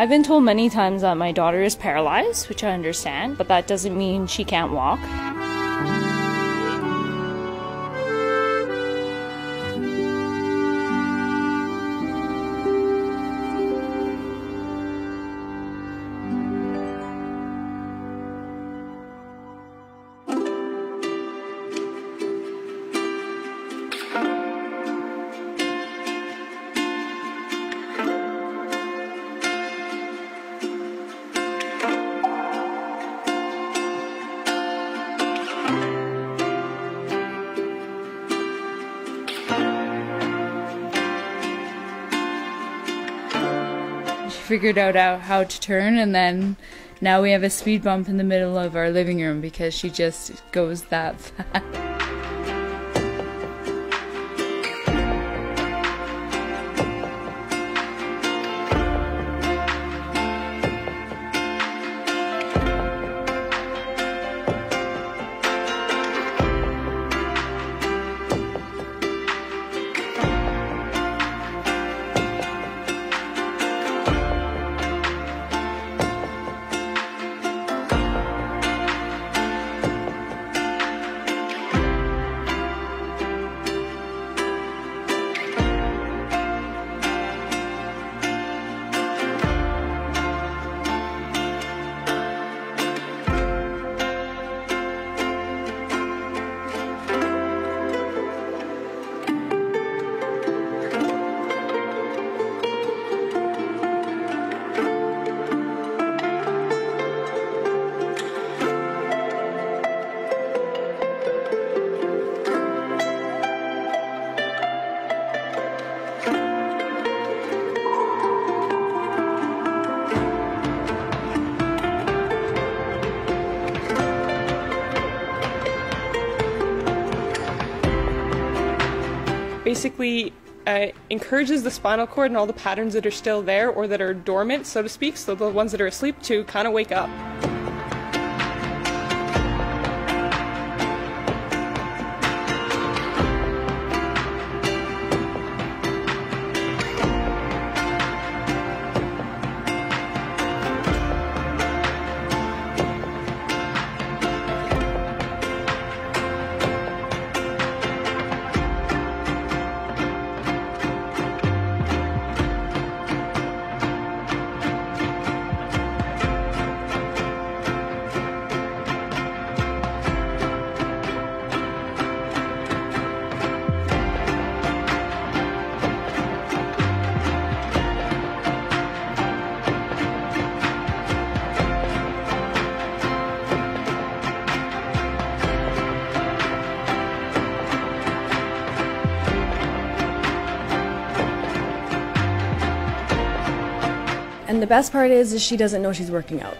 I've been told many times that my daughter is paralyzed, which I understand, but that doesn't mean she can't walk. Figured out how- to turn, and then now we have a speed bump in the middle of our living room because she just goes that fast. Basically uh, encourages the spinal cord and all the patterns that are still there or that are dormant, so to speak, so the ones that are asleep to kind of wake up. And the best part is, is she doesn't know she's working out.